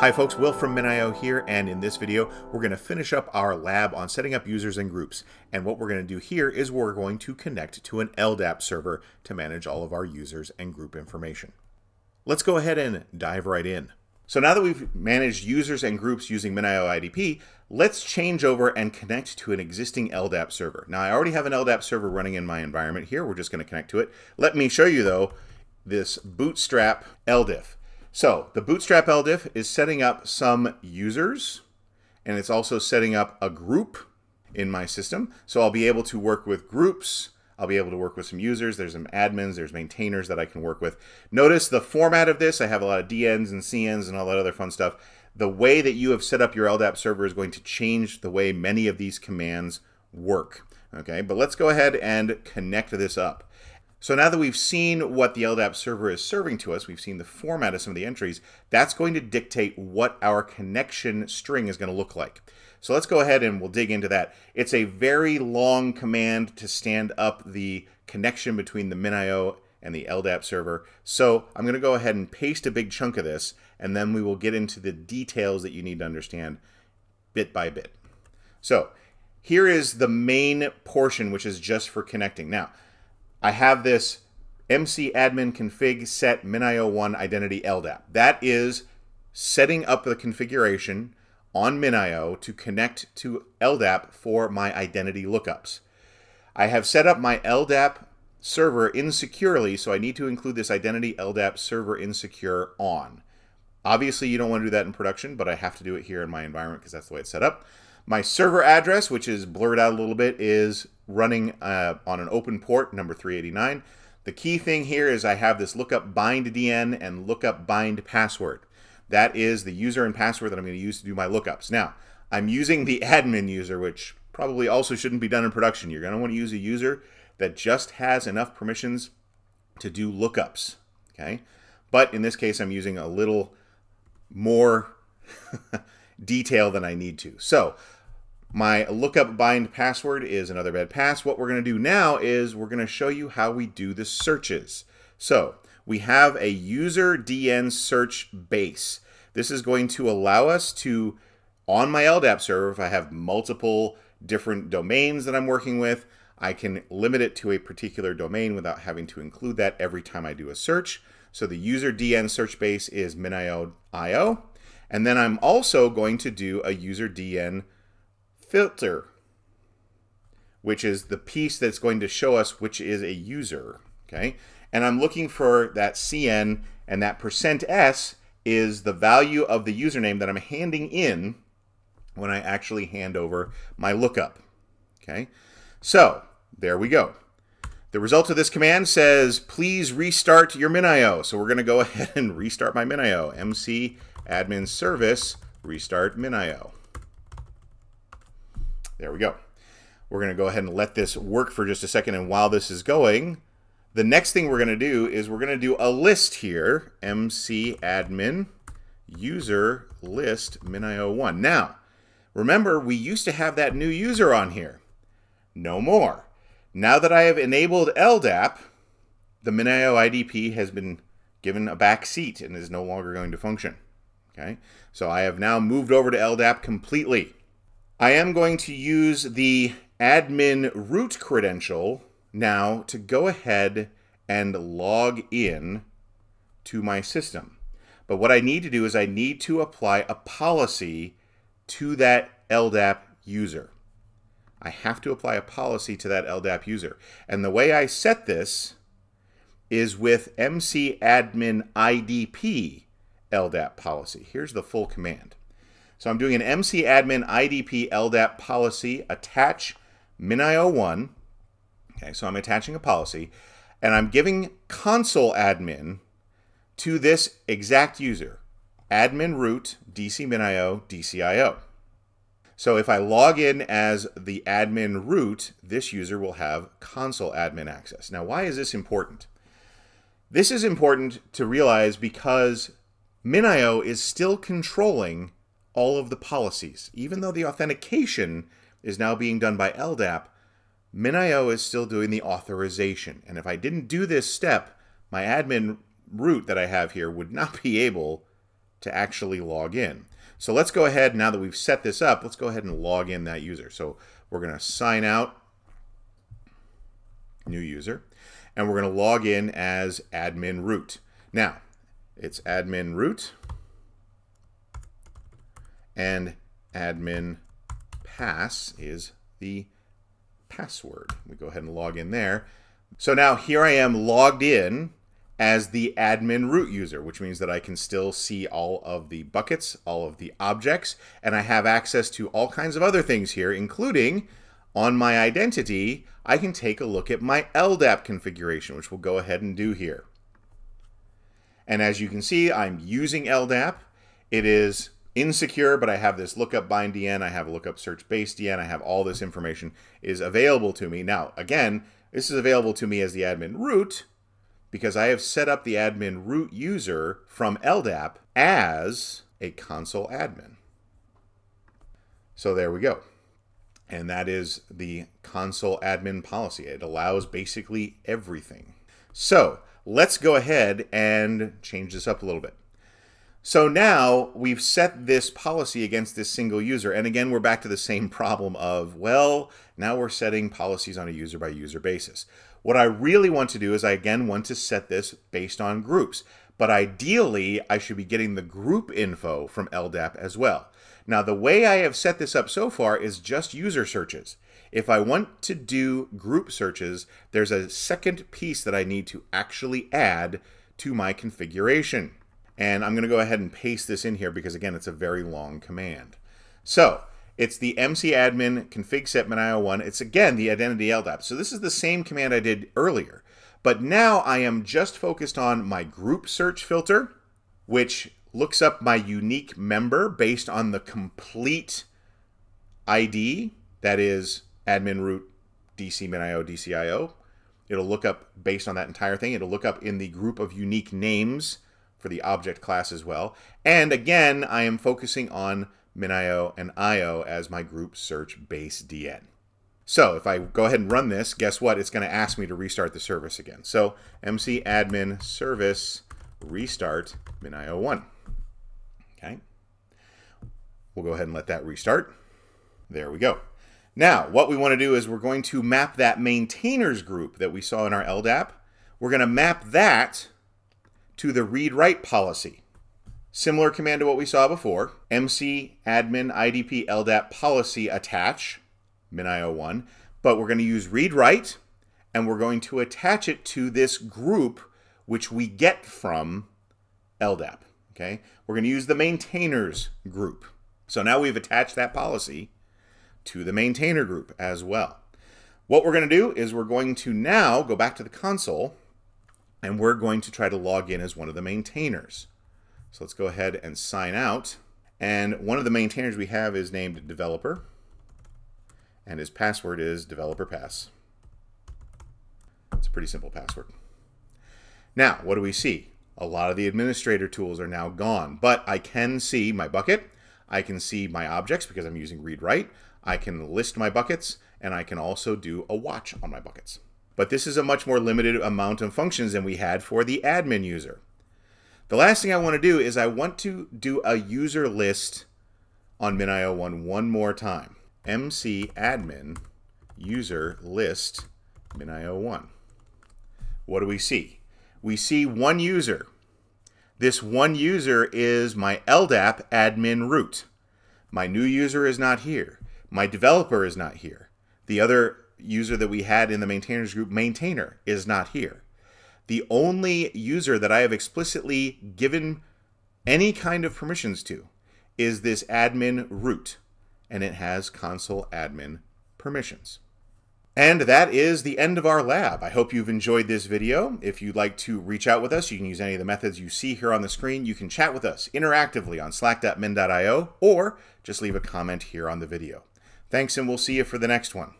Hi folks, Will from MinIO here, and in this video we're going to finish up our lab on setting up users and groups. And what we're going to do here is we're going to connect to an LDAP server to manage all of our users and group information. Let's go ahead and dive right in. So now that we've managed users and groups using MinIO IDP, let's change over and connect to an existing LDAP server. Now I already have an LDAP server running in my environment here. We're just going to connect to it. Let me show you though this Bootstrap LDIF. So the Bootstrap LDIF is setting up some users, and it's also setting up a group in my system. So I'll be able to work with groups. I'll be able to work with some users. There's some admins, there's maintainers that I can work with. Notice the format of this. I have a lot of DNs and CNs and all that other fun stuff. The way that you have set up your LDAP server is going to change the way many of these commands work. Okay, but let's go ahead and connect this up. So now that we've seen what the LDAP server is serving to us, we've seen the format of some of the entries, that's going to dictate what our connection string is going to look like. So let's go ahead and we'll dig into that. It's a very long command to stand up the connection between the MinIO and the LDAP server. So I'm going to go ahead and paste a big chunk of this, and then we will get into the details that you need to understand bit by bit. So here is the main portion, which is just for connecting. Now, I have this MC admin config set MinIO1 identity LDAP. That is setting up the configuration on MinIO to connect to LDAP for my identity lookups. I have set up my LDAP server insecurely, so I need to include this identity LDAP server insecure on. Obviously, you don't want to do that in production, but I have to do it here in my environment because that's the way it's set up. My server address, which is blurred out a little bit, is running uh, on an open port, number 389. The key thing here is I have this lookup bind DN and lookup bind password. That is the user and password that I'm going to use to do my lookups. Now, I'm using the admin user, which probably also shouldn't be done in production. You're going to want to use a user that just has enough permissions to do lookups. Okay, But in this case, I'm using a little more detail than I need to. So my lookup bind password is another bad pass. What we're going to do now is we're going to show you how we do the searches. So we have a user DN search base. This is going to allow us to, on my LDAP server, if I have multiple different domains that I'm working with, I can limit it to a particular domain without having to include that every time I do a search. So the user DN search base is minio.io. And then I'm also going to do a user DN filter, which is the piece that's going to show us which is a user, okay? And I'm looking for that CN, and that percent %s is the value of the username that I'm handing in when I actually hand over my lookup, okay? So, there we go. The result of this command says, please restart your MinIO. So we're going to go ahead and restart my MinIO. MC admin service restart MinIO. There we go. We're going to go ahead and let this work for just a second. And while this is going, the next thing we're going to do is we're going to do a list here, MC admin user list minio1. Now, remember, we used to have that new user on here. No more. Now that I have enabled LDAP, the MinIO IDP has been given a back seat and is no longer going to function. Okay, so I have now moved over to LDAP completely. I am going to use the admin root credential now to go ahead and log in to my system. But what I need to do is I need to apply a policy to that LDAP user. I have to apply a policy to that LDAP user. And the way I set this is with mcadmin idp LDAP policy. Here's the full command. So I'm doing an MC admin IDP LDAP policy attach MinIO1. Okay, so I'm attaching a policy and I'm giving console admin to this exact user, admin root DC MinIO DCIO. So if I log in as the admin root, this user will have console admin access. Now, why is this important? This is important to realize because MinIO is still controlling all of the policies. Even though the authentication is now being done by LDAP, MinIO is still doing the authorization. And if I didn't do this step, my admin root that I have here would not be able to actually log in. So let's go ahead, now that we've set this up, let's go ahead and log in that user. So we're going to sign out, new user, and we're going to log in as admin root. Now, it's admin root and admin pass is the password. We go ahead and log in there. So now here I am logged in as the admin root user, which means that I can still see all of the buckets, all of the objects, and I have access to all kinds of other things here, including on my identity, I can take a look at my LDAP configuration, which we'll go ahead and do here. And as you can see, I'm using LDAP. It is insecure, but I have this lookup bind DN, I have a lookup search base DN, I have all this information is available to me. Now, again, this is available to me as the admin root, because I have set up the admin root user from LDAP as a console admin. So there we go. And that is the console admin policy. It allows basically everything. So let's go ahead and change this up a little bit. So now we've set this policy against this single user. And again, we're back to the same problem of, well, now we're setting policies on a user by user basis. What I really want to do is I again want to set this based on groups. But ideally, I should be getting the group info from LDAP as well. Now, the way I have set this up so far is just user searches. If I want to do group searches, there's a second piece that I need to actually add to my configuration. And I'm going to go ahead and paste this in here because, again, it's a very long command. So it's the mcadmin config set minio1. It's again the identity LDAP. So this is the same command I did earlier. But now I am just focused on my group search filter, which looks up my unique member based on the complete ID, that is admin root DC minio DCIO. It'll look up based on that entire thing. It'll look up in the group of unique names for the object class as well. And again, I am focusing on MinIO, and IO as my group search base DN. So if I go ahead and run this, guess what? It's going to ask me to restart the service again. So mc admin service restart MinIO1. Okay. We'll go ahead and let that restart. There we go. Now, what we want to do is we're going to map that maintainers group that we saw in our LDAP. We're going to map that to the read-write policy. Similar command to what we saw before, mc admin idp ldap policy attach, minio1, but we're going to use read write, and we're going to attach it to this group which we get from LDAP. Okay, we're going to use the maintainers group. So now we've attached that policy to the maintainer group as well. What we're going to do is we're going to now go back to the console and we're going to try to log in as one of the maintainers. So let's go ahead and sign out. And one of the maintainers we have is named developer. And his password is developer pass. It's a pretty simple password. Now, what do we see? A lot of the administrator tools are now gone, but I can see my bucket. I can see my objects because I'm using read write. I can list my buckets and I can also do a watch on my buckets. But this is a much more limited amount of functions than we had for the admin user. The last thing I want to do is I want to do a user list on MinIO1 one more time. MC admin user list MinIO1. What do we see? We see one user. This one user is my LDAP admin root. My new user is not here. My developer is not here. The other user that we had in the maintainers group, maintainer, is not here the only user that I have explicitly given any kind of permissions to is this admin root, and it has console admin permissions. And that is the end of our lab. I hope you've enjoyed this video. If you'd like to reach out with us, you can use any of the methods you see here on the screen. You can chat with us interactively on slack.min.io or just leave a comment here on the video. Thanks, and we'll see you for the next one.